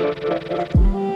Música